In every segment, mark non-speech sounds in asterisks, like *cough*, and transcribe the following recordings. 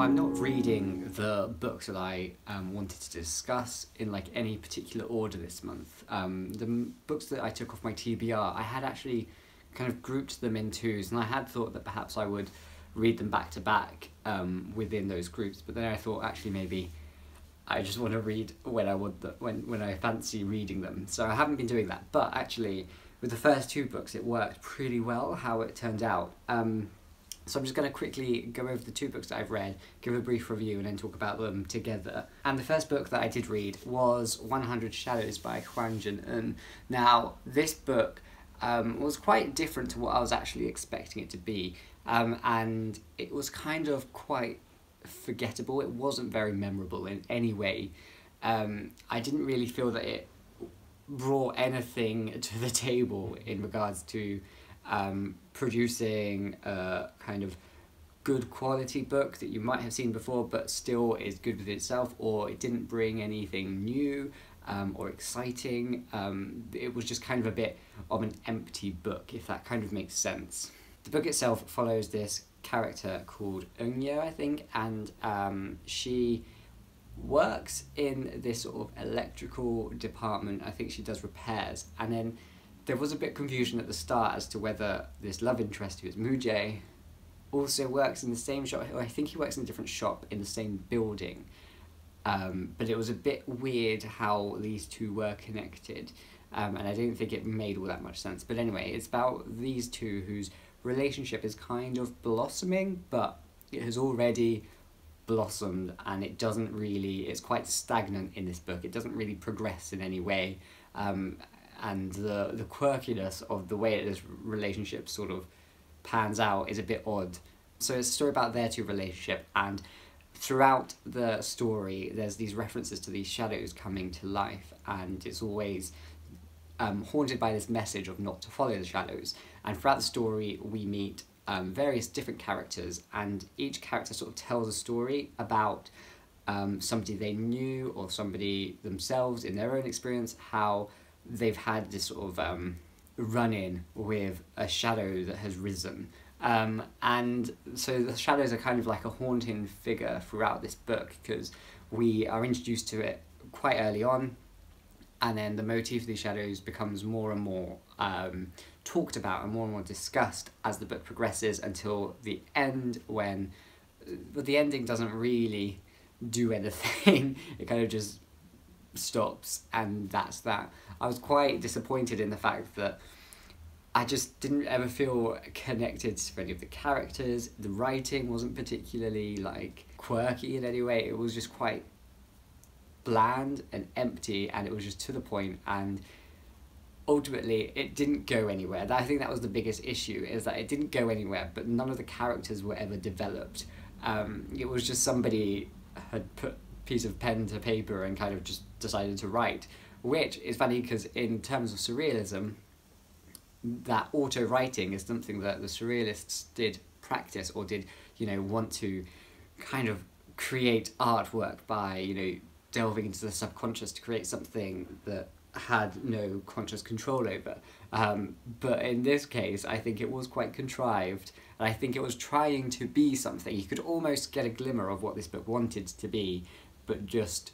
Now, I'm not reading the books that I um, wanted to discuss in like any particular order this month. Um, the books that I took off my TBR, I had actually kind of grouped them in twos, and I had thought that perhaps I would read them back to back um, within those groups. But then I thought actually maybe I just want to read when I would the, when when I fancy reading them. So I haven't been doing that. But actually, with the first two books, it worked pretty well. How it turned out. Um, so I'm just going to quickly go over the two books that I've read, give a brief review, and then talk about them together. And the first book that I did read was 100 Shadows by Hwang Jungeun. Now, this book um, was quite different to what I was actually expecting it to be, um, and it was kind of quite forgettable. It wasn't very memorable in any way. Um, I didn't really feel that it brought anything *laughs* to the table in regards to um, producing a kind of good quality book that you might have seen before but still is good with itself or it didn't bring anything new um, or exciting. Um, it was just kind of a bit of an empty book if that kind of makes sense. The book itself follows this character called Eunye I think and um, she works in this sort of electrical department. I think she does repairs. And then there was a bit of confusion at the start as to whether this love interest, who is Mujae, also works in the same shop. I think he works in a different shop in the same building. Um, but it was a bit weird how these two were connected, um, and I don't think it made all that much sense. But anyway, it's about these two whose relationship is kind of blossoming, but it has already blossomed, and it doesn't really. It's quite stagnant in this book. It doesn't really progress in any way. Um, and the the quirkiness of the way this relationship sort of pans out is a bit odd. So it's a story about their two relationship, and throughout the story, there's these references to these shadows coming to life, and it's always um, haunted by this message of not to follow the shadows. And throughout the story, we meet um, various different characters, and each character sort of tells a story about um, somebody they knew or somebody themselves in their own experience, how they've had this sort of um, run in with a shadow that has risen. Um, and so the shadows are kind of like a haunting figure throughout this book because we are introduced to it quite early on, and then the motif of these shadows becomes more and more um, talked about and more and more discussed as the book progresses until the end when but the ending doesn't really do anything *laughs* it kind of just stops and that's that I was quite disappointed in the fact that I just didn't ever feel connected to any of the characters. The writing wasn't particularly like quirky in any way. It was just quite bland and empty, and it was just to the point. And ultimately, it didn't go anywhere. I think that was the biggest issue: is that it didn't go anywhere. But none of the characters were ever developed. Um, it was just somebody had put piece of pen to paper and kind of just decided to write which is funny because in terms of surrealism, that auto writing is something that the surrealists did practice or did, you know, want to kind of create artwork by, you know, delving into the subconscious to create something that had no conscious control over. Um, but in this case, I think it was quite contrived, and I think it was trying to be something. You could almost get a glimmer of what this book wanted to be, but just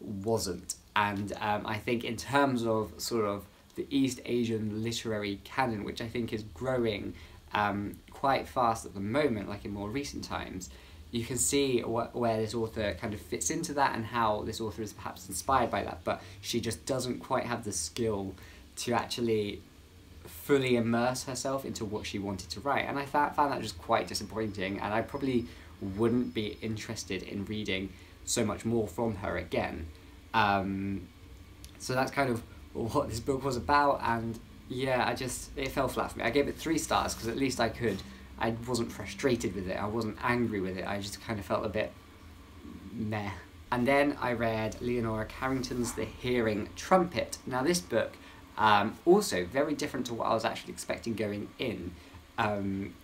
wasn't. And um, I think, in terms of sort of the East Asian literary canon, which I think is growing um, quite fast at the moment, like in more recent times, you can see wh- where this author kind of fits into that and how this author is perhaps inspired by that, but she just doesn't quite have the skill to actually fully immerse herself into what she wanted to write. And I found, found that just quite disappointing, and I probably wouldn't be interested in reading so much more from her again. Um, so that's kind of what this book was about, and yeah, I just it fell flat for me. I gave it three stars because at least I could. I wasn't frustrated with it. I wasn't angry with it. I just kind of felt a bit meh. And then I read Leonora Carrington's The Hearing Trumpet. Now this book, um, also very different to what I was actually expecting going in. Um,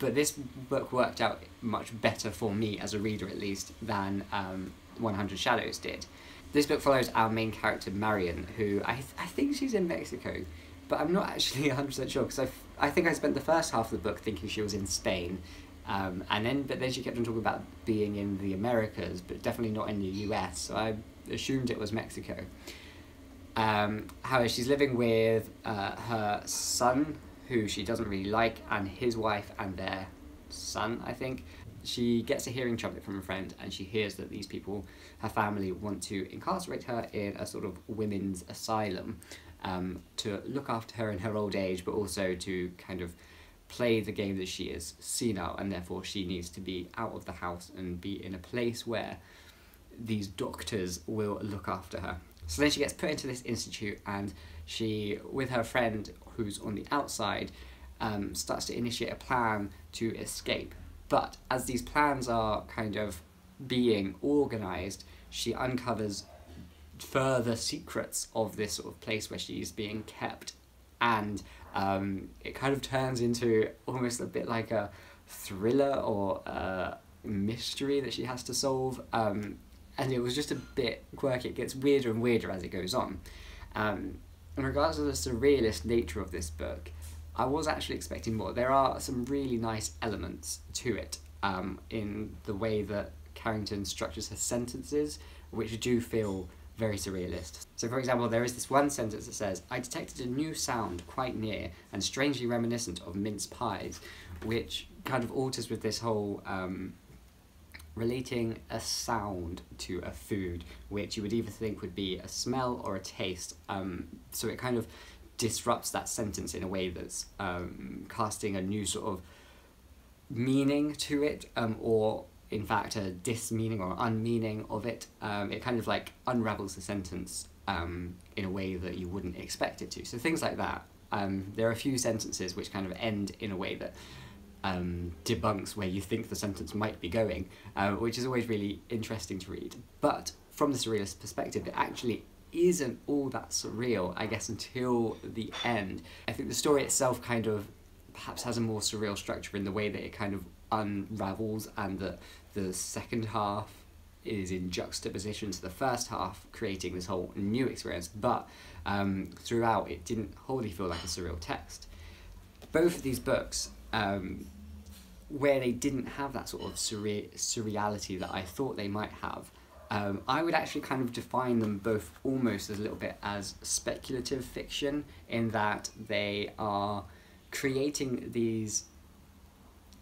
but this book worked out much better for me as a reader, at least, than um, 100 Shadows did. This book follows our main character, Marion, who I, th- I think she's in Mexico, but I'm not actually *laughs* 100% sure because I, I think I spent the first half of the book thinking she was in Spain. Um, and then, but then she kept on talking about being in the Americas, but definitely not in the US. So I assumed it was Mexico. Um, however, she's living with uh, her son, who she doesn't really like, and his wife and their son, I think. She gets a hearing trumpet from a friend, and she hears that these people, her family, want to incarcerate her in a sort of women's asylum um, to look after her in her old age, but also to kind of play the game that she is senile, and therefore she needs to be out of the house and be in a place where these doctors will look after her. So then she gets put into this institute, and she, with her friend who's on the outside, um, starts to initiate a plan to escape. But as these plans are kind of being organized, she uncovers further secrets of this sort of place where she's being kept, and um, it kind of turns into almost a bit like a thriller or a mystery that she has to solve. Um, and it was just a bit quirky. It gets weirder and weirder as it goes on. Um, in regards to the surrealist nature of this book, I was actually expecting more. There are some really nice elements to it um, in the way that Carrington structures her sentences, which do feel very surrealist. So, for example, there is this one sentence that says, I detected a new sound quite near and strangely reminiscent of mince pies, which kind of alters with this whole um, relating a sound to a food, which you would either think would be a smell or a taste. Um, so it kind of disrupts that sentence in a way that's um, casting a new sort of meaning to it, um, or in fact a dismeaning or unmeaning of it. Um, it kind of like unravels the sentence um, in a way that you wouldn't expect it to. So things like that. Um, there are a few sentences which kind of end in a way that um, debunks where you think the sentence might be going, uh, which is always really interesting to read. But from the surrealist perspective, it actually isn't all that surreal, I guess, until the end. I think the story itself kind of perhaps has a more surreal structure in the way that it kind of unravels and that the second half is in juxtaposition to the first half, creating this whole new experience. But um, throughout, it didn't wholly feel like a surreal text. Both of these books um, where they didn't have that sort of surre- surreality that I thought they might have. Um, I would actually kind of define them both almost as a little bit as speculative fiction, in that they are creating these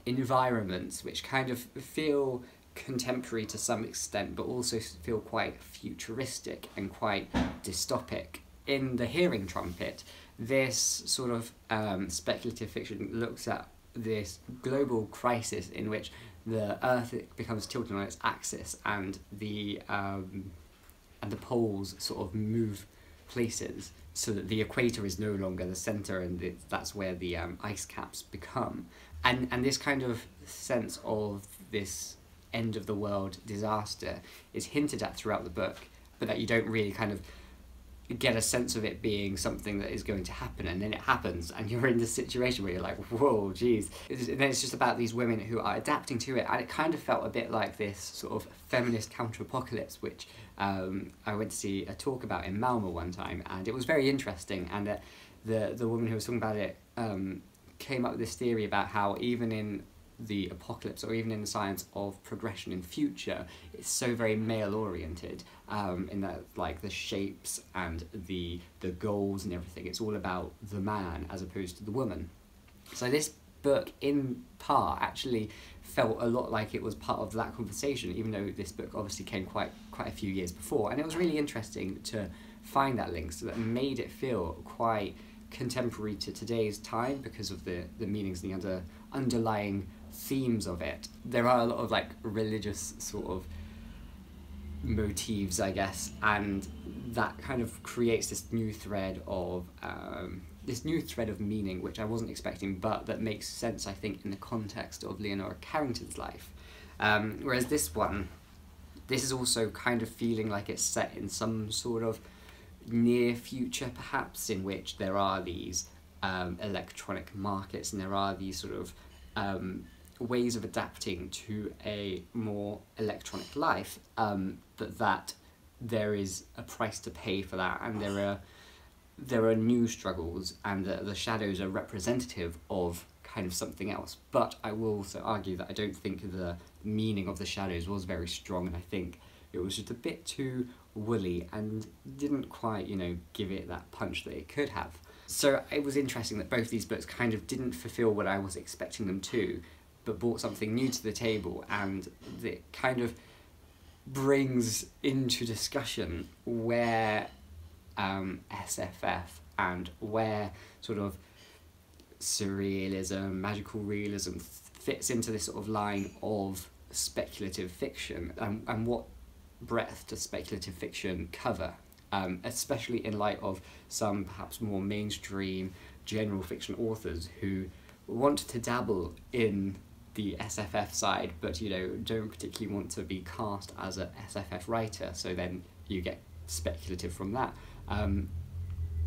environments which kind of feel contemporary to some extent, but also feel quite futuristic and quite dystopic. In The Hearing Trumpet, this sort of um, speculative fiction looks at this global crisis in which the Earth becomes tilted on its axis and the um, and the poles sort of move places so that the equator is no longer the center and it, that's where the um, ice caps become. And and this kind of sense of this end of the world disaster is hinted at throughout the book but that you don't really kind of get a sense of it being something that is going to happen and then it happens and you're in this situation where you're like whoa geez. And then it's just about these women who are adapting to it and it kind of felt a bit like this sort of feminist counter-apocalypse which um, I went to see a talk about in Malmo one time and it was very interesting and uh, the, the woman who was talking about it um, came up with this theory about how even in the apocalypse or even in the science of progression in future it's so very male oriented um, in that like the shapes and the the goals and everything it's all about the man as opposed to the woman. So this book in part actually felt a lot like it was part of that conversation even though this book obviously came quite quite a few years before. And it was really interesting to find that link so that made it feel quite contemporary to today's time because of the the meanings and the under, underlying themes of it. There are a lot of like religious sort of motifs, I guess, and that kind of creates this new thread of um, this new thread of meaning, which I wasn't expecting, but that makes sense, I think, in the context of Leonora Carrington's life. Um, whereas this one, this is also kind of feeling like it's set in some sort of near future, perhaps, in which there are these um, electronic markets and there are these sort of um, ways of adapting to a more electronic life, um, but that there is a price to pay for that, and there are there are new struggles, and the, the shadows are representative of kind of something else. But I will also argue that I don't think the meaning of the shadows was very strong, and I think it was just a bit too woolly and didn't quite, you know, give it that punch that it could have. So it was interesting that both these books kind of didn't fulfill what I was expecting them to, but brought something new to the table, and it kind of brings into discussion where um, SFF and where sort of surrealism, magical realism fits into this sort of line of speculative fiction and, and what breadth does speculative fiction cover, um, especially in light of some perhaps more mainstream general fiction authors who want to dabble in the SFF side, but you know don't particularly want to be cast as a SFF writer. So then you get speculative from that, um,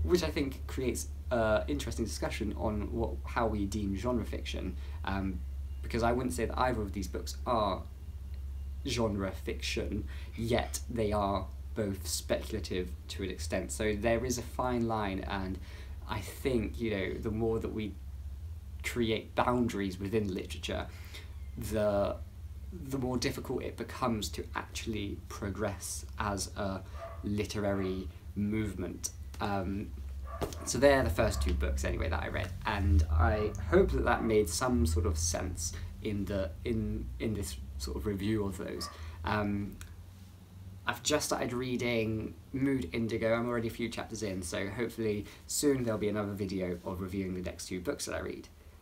which I think creates uh, interesting discussion on what how we deem genre fiction. Um, because I wouldn't say that either of these books are genre fiction, yet they are both speculative to an extent. So there is a fine line, and I think you know the more that we create boundaries within literature, the the more difficult it becomes to actually progress as a literary movement. Um, so they're the first two books anyway that I read, and I hope that that made some sort of sense in the in in this sort of review of those. Um, I've just started reading Mood Indigo. I'm already a few chapters in, so hopefully soon there'll be another video of reviewing the next two books that I read.